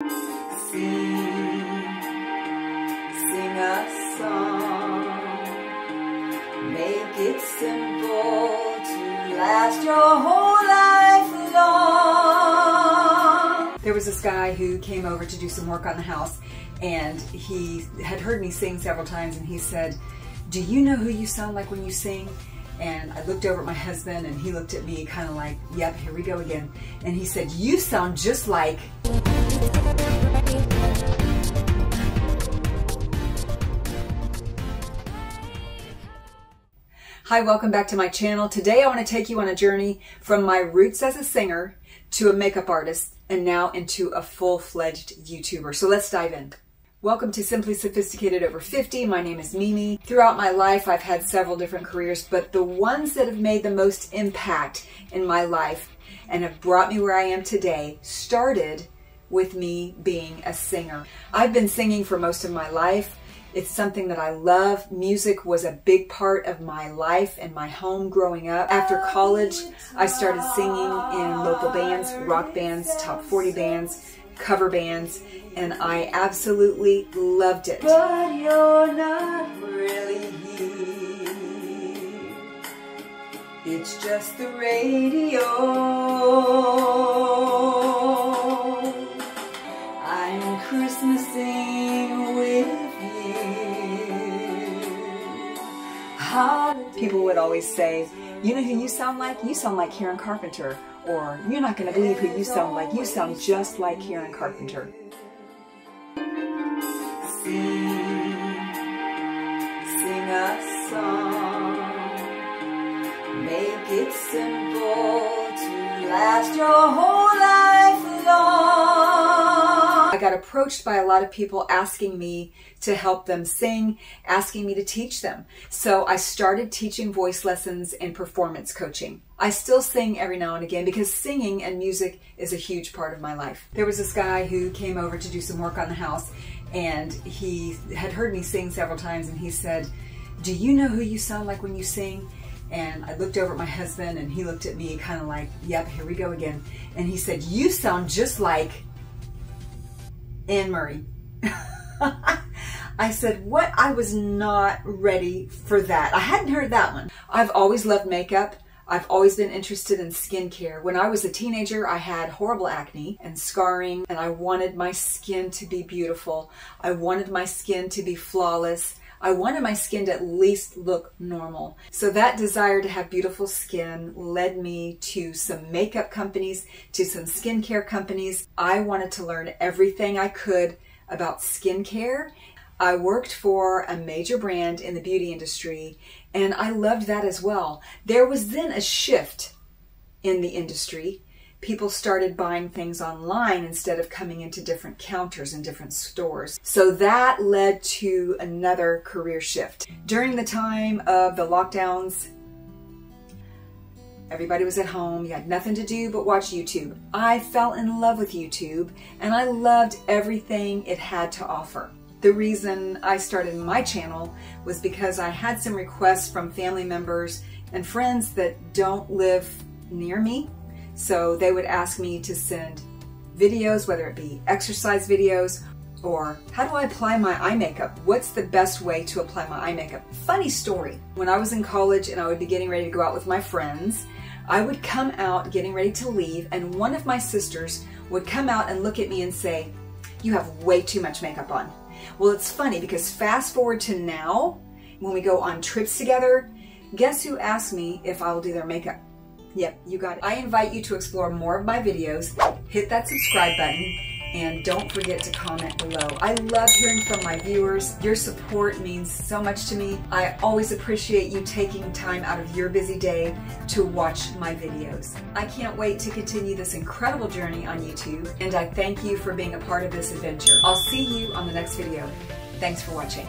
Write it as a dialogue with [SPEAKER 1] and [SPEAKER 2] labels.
[SPEAKER 1] Sing, sing a song. Make it simple to last your whole life long. There was this guy who came over to do some work on the house and he had heard me sing several times and he said, Do you know who you sound like when you sing? And I looked over at my husband and he looked at me kind of like, Yep, here we go again. And he said, You sound just like. Hi, welcome back to my channel. Today I want to take you on a journey from my roots as a singer to a makeup artist and now into a full-fledged YouTuber. So let's dive in. Welcome to Simply Sophisticated Over 50. My name is Mimi. Throughout my life, I've had several different careers, but the ones that have made the most impact in my life and have brought me where I am today started with me being a singer. I've been singing for most of my life. It's something that I love. Music was a big part of my life and my home growing up. After college, I started singing in local bands, rock bands, top 40 bands, cover bands, and I absolutely loved it. But you're not really here. It's just the radio. People would always say, you know who you sound like? You sound like Karen Carpenter. Or you're not going to believe who you sound like. You sound just like Karen Carpenter. Sing, sing a song. Make it simple to last your whole life approached by a lot of people asking me to help them sing, asking me to teach them. So I started teaching voice lessons and performance coaching. I still sing every now and again because singing and music is a huge part of my life. There was this guy who came over to do some work on the house and he had heard me sing several times and he said, do you know who you sound like when you sing? And I looked over at my husband and he looked at me kind of like, yep, here we go again. And he said, you sound just like Anne Murray. I said, what? I was not ready for that. I hadn't heard that one. I've always loved makeup. I've always been interested in skincare. When I was a teenager, I had horrible acne and scarring, and I wanted my skin to be beautiful. I wanted my skin to be flawless. I wanted my skin to at least look normal. So that desire to have beautiful skin led me to some makeup companies, to some skincare companies. I wanted to learn everything I could about skincare. I worked for a major brand in the beauty industry and I loved that as well. There was then a shift in the industry. People started buying things online instead of coming into different counters in different stores. So that led to another career shift. During the time of the lockdowns, Everybody was at home, you had nothing to do but watch YouTube. I fell in love with YouTube and I loved everything it had to offer. The reason I started my channel was because I had some requests from family members and friends that don't live near me. So they would ask me to send videos, whether it be exercise videos or how do I apply my eye makeup? What's the best way to apply my eye makeup? Funny story. When I was in college and I would be getting ready to go out with my friends, I would come out getting ready to leave and one of my sisters would come out and look at me and say, you have way too much makeup on. Well, it's funny because fast forward to now, when we go on trips together, guess who asked me if I will do their makeup? Yep, you got it. I invite you to explore more of my videos, hit that subscribe button, and don't forget to comment below. I love hearing from my viewers. Your support means so much to me. I always appreciate you taking time out of your busy day to watch my videos. I can't wait to continue this incredible journey on YouTube, and I thank you for being a part of this adventure. I'll see you on the next video. Thanks for watching.